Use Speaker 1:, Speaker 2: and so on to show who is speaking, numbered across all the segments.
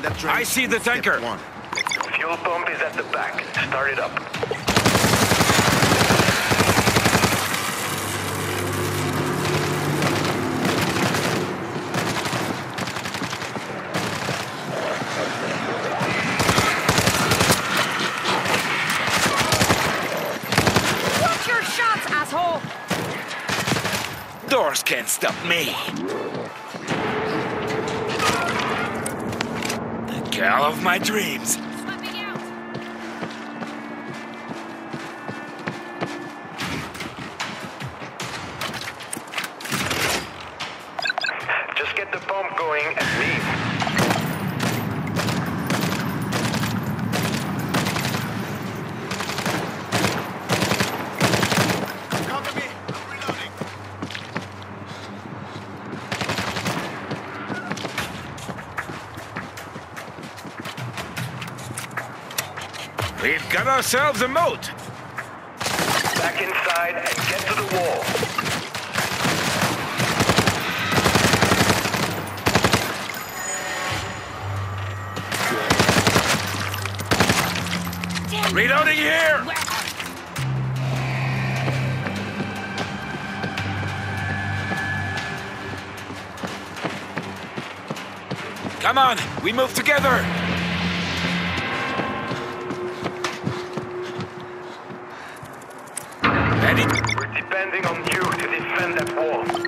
Speaker 1: Activating that drain.
Speaker 2: I see the tanker.
Speaker 1: One.
Speaker 3: Fuel pump is at the back. Start it up.
Speaker 4: Watch your shots, asshole!
Speaker 2: Doors can't stop me. Of my dreams. Ourselves a moat.
Speaker 3: Back inside and get to the wall.
Speaker 2: Reloading here. Come on, we move together.
Speaker 3: We're depending on you to defend that wall.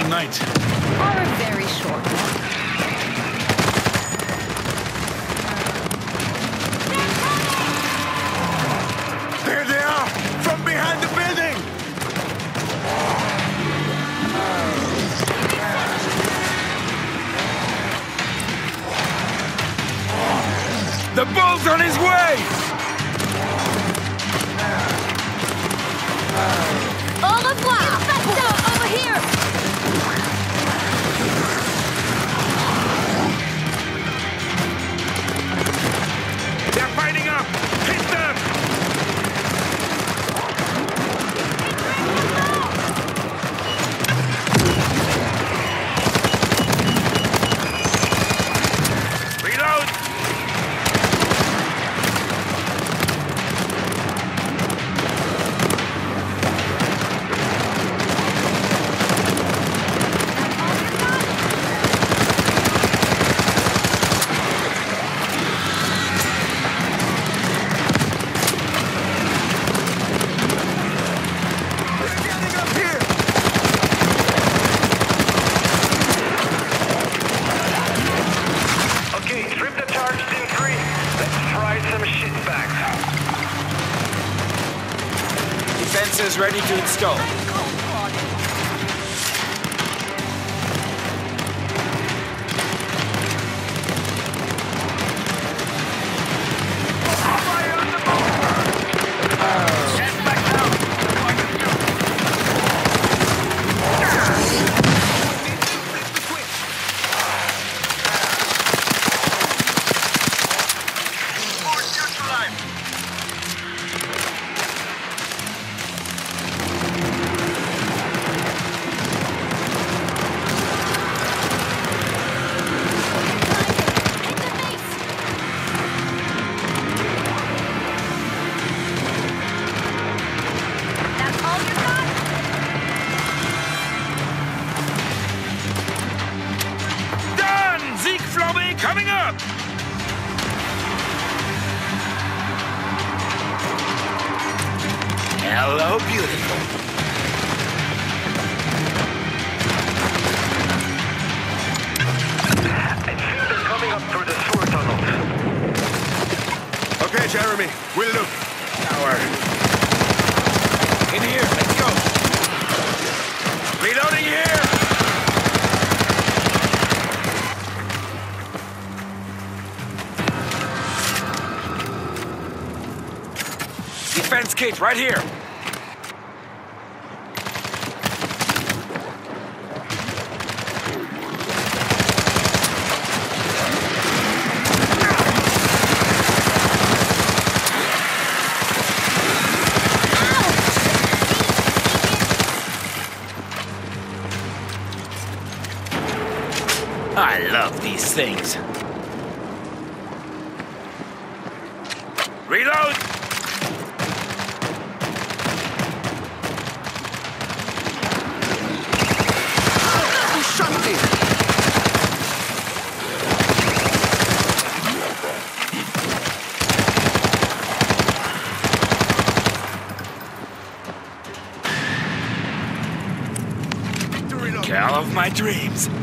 Speaker 2: Long night.
Speaker 4: Or a very short one.
Speaker 3: Hey,
Speaker 1: Jeremy. Will do.
Speaker 2: Tower. In here. Let's go. Reloading here. Defense kit right here. my dreams.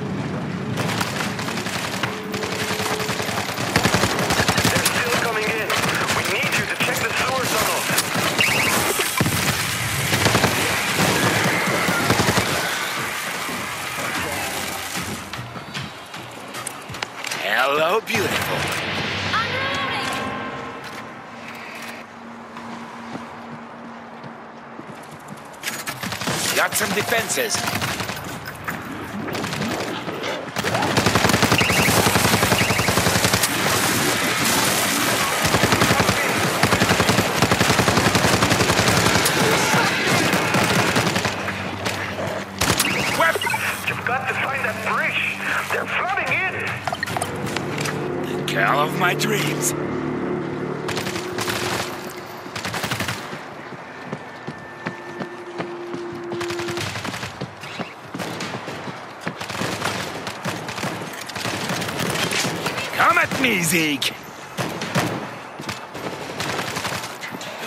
Speaker 3: You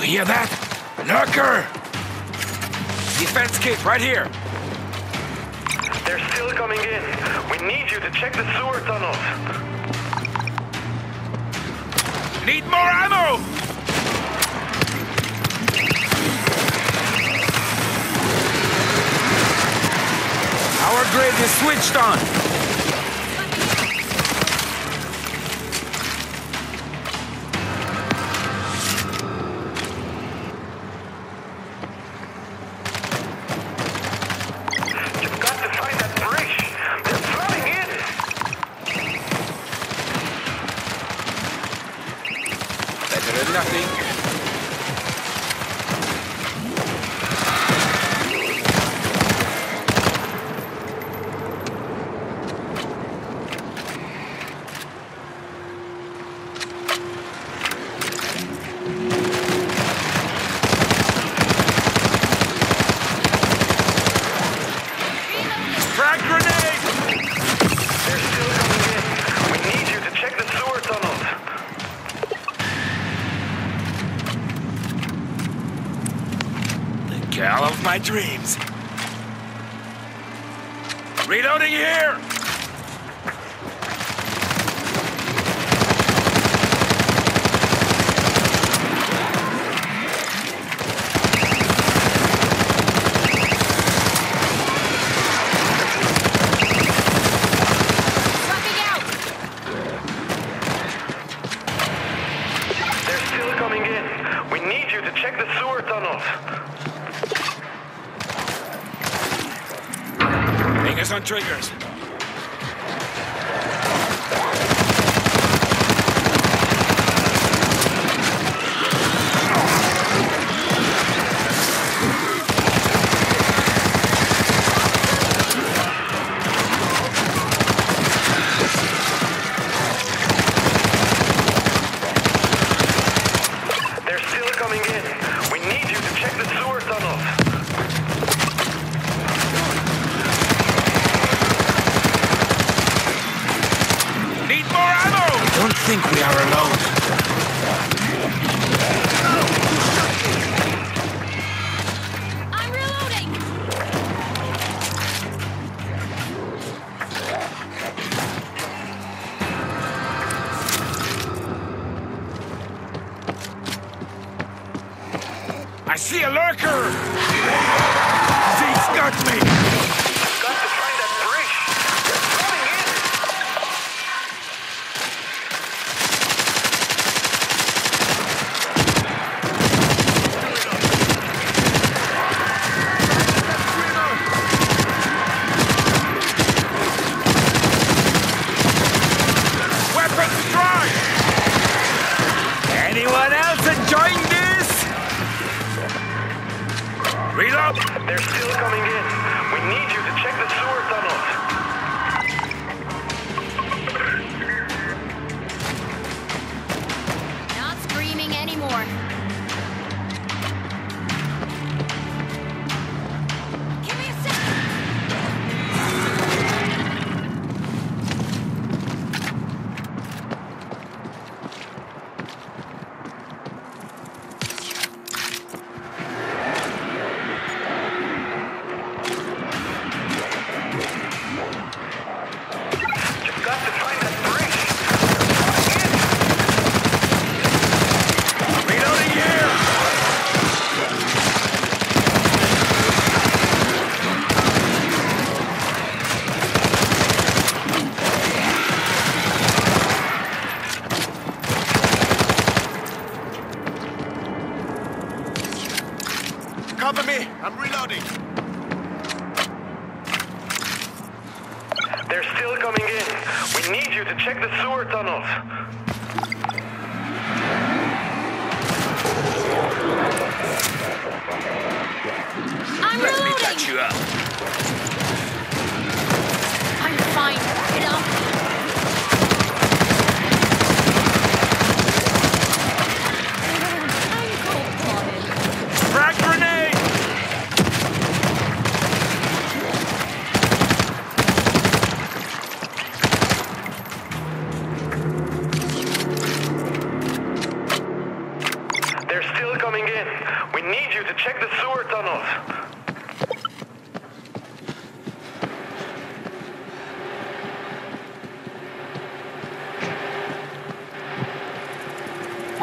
Speaker 2: hear that? Lurker! Defense gate, right here.
Speaker 3: They're still coming in. We need you to check the sewer tunnels.
Speaker 2: Need more ammo! Our grid is switched on. my dreams. Reloading here!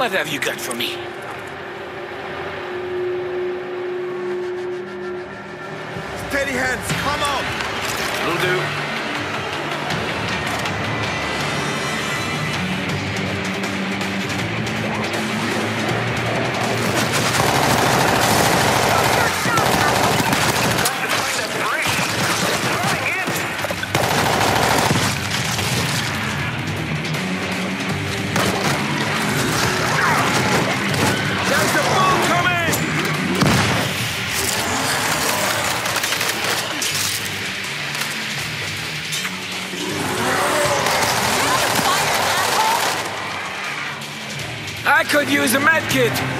Speaker 4: What have you got for me? he's a mad kid.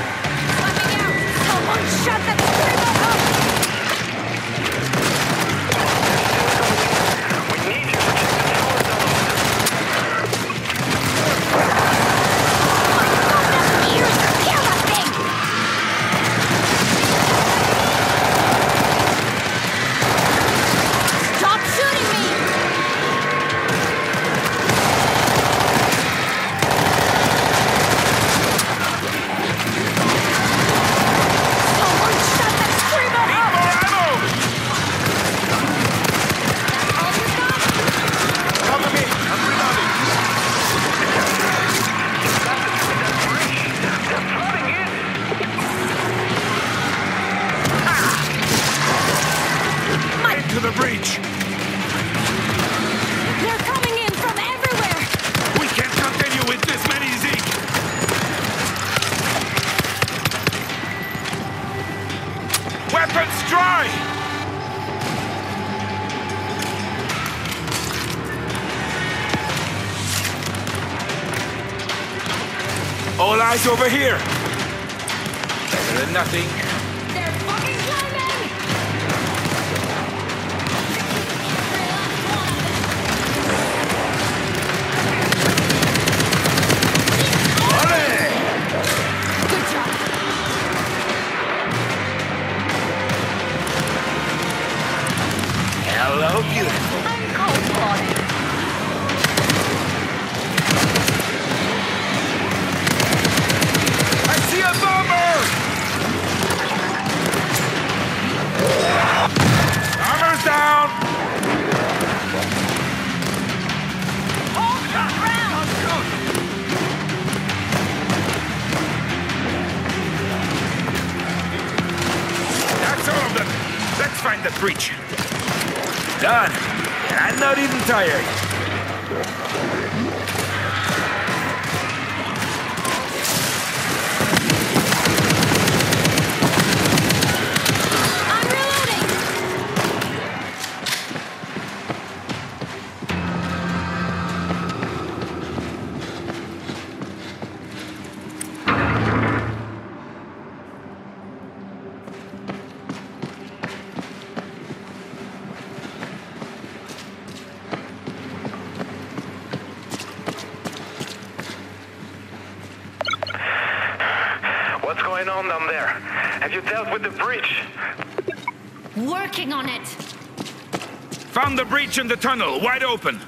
Speaker 4: Breach
Speaker 5: in
Speaker 3: the
Speaker 2: tunnel, wide open.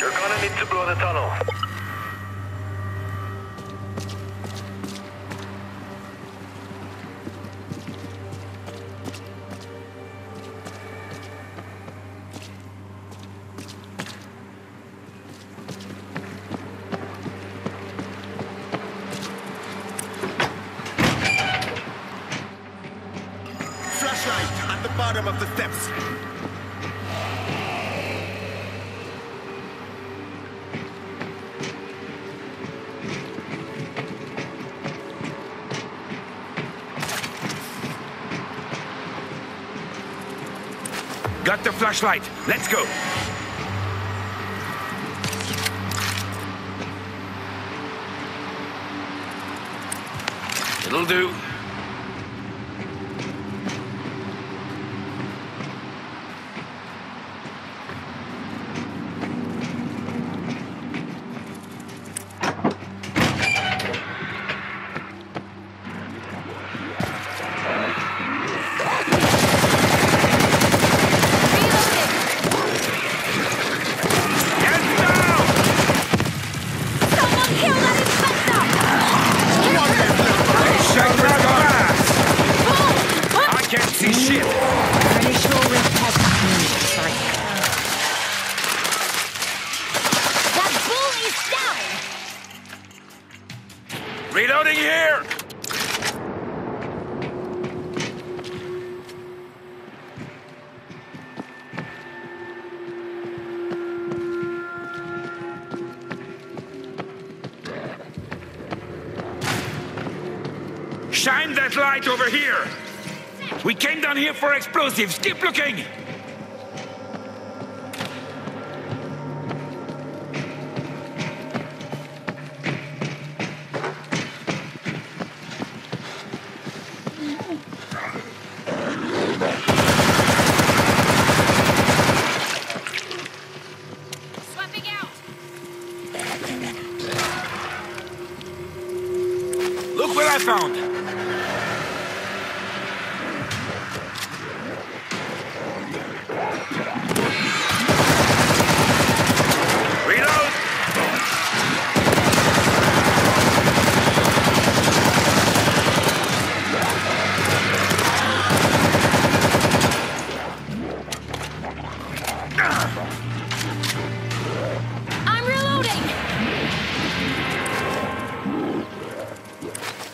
Speaker 3: You're gonna need to blow the tunnel.
Speaker 1: Flashlight at the bottom of the steps.
Speaker 2: The flashlight. Let's go. It'll do. Over here! We came down here for explosives. Keep looking!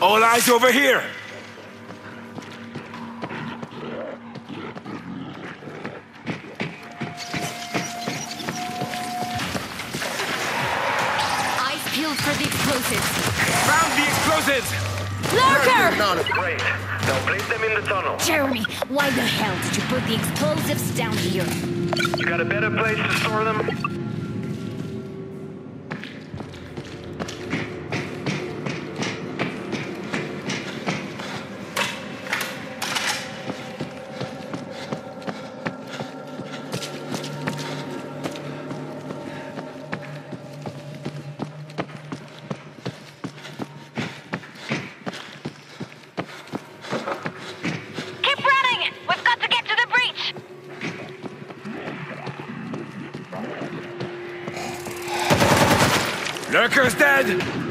Speaker 2: All eyes over here!
Speaker 4: Eyes peeled for the explosives.
Speaker 2: Found the explosives!
Speaker 4: Lurker!
Speaker 3: Great. Now place them in the tunnel.
Speaker 4: Jeremy, why the hell did you put the explosives down here?
Speaker 3: You got a better place to store them?
Speaker 2: Lurker's dead!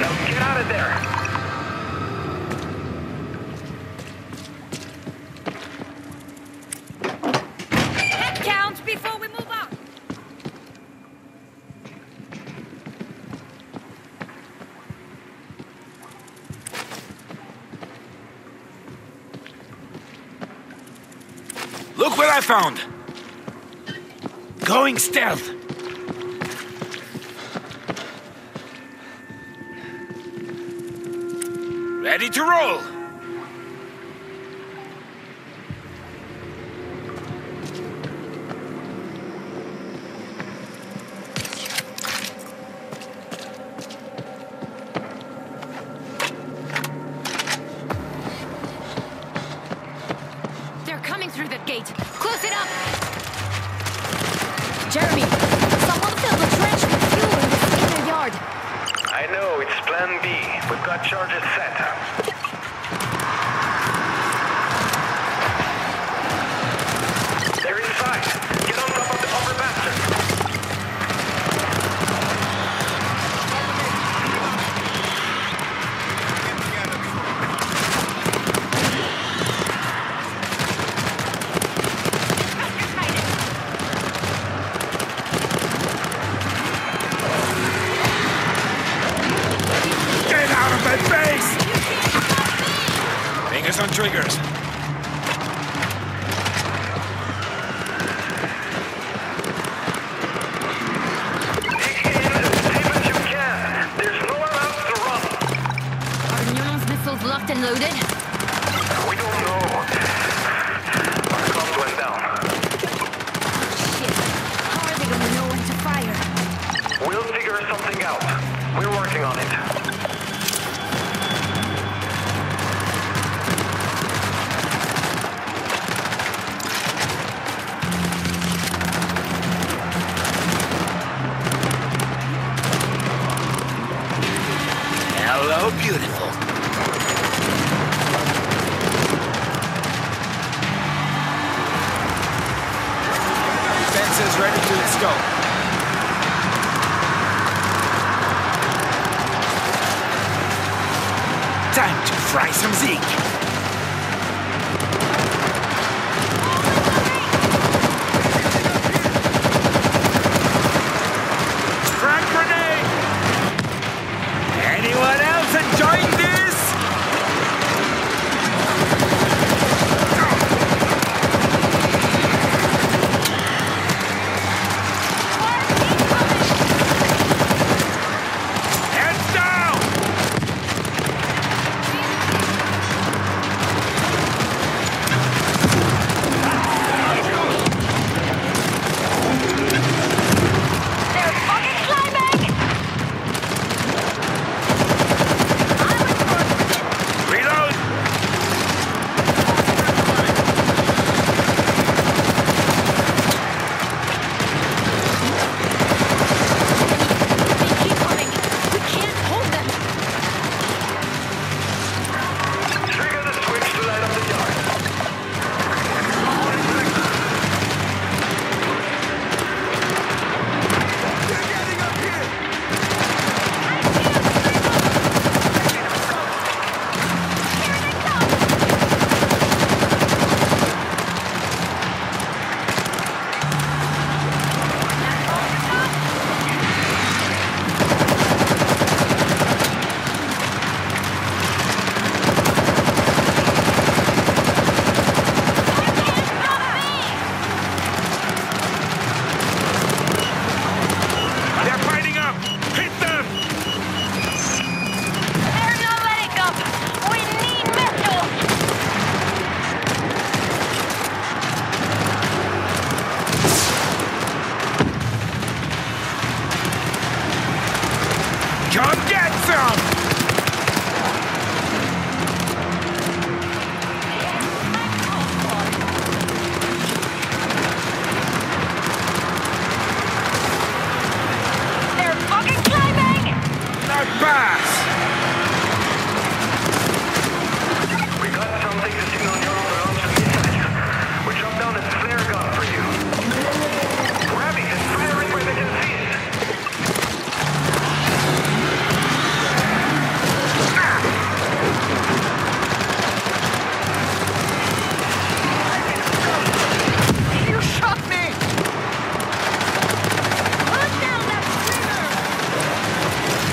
Speaker 3: Get out of there.
Speaker 4: Before we move on.
Speaker 2: Look what I found! Going stealth! Ready to roll!
Speaker 4: They're coming through that gate. Jeremy, someone filled the trench with fuel in the yard.
Speaker 3: I know, it's Plan B. We've got charges set.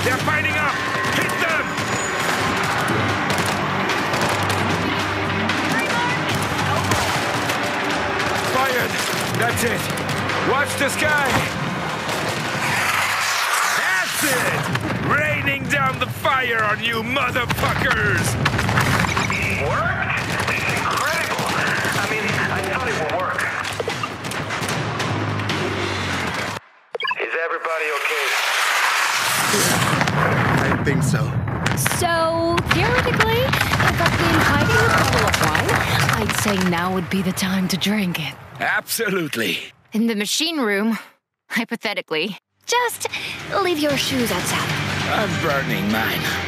Speaker 3: They're
Speaker 2: fighting up. Hit them! Fired. That's it. Watch the sky. That's it! Raining down the fire on you motherfuckers!
Speaker 4: Wine, now would be the time to drink it.
Speaker 2: Absolutely.
Speaker 4: In the machine room, hypothetically, just leave your shoes outside.
Speaker 2: I'm burning mine.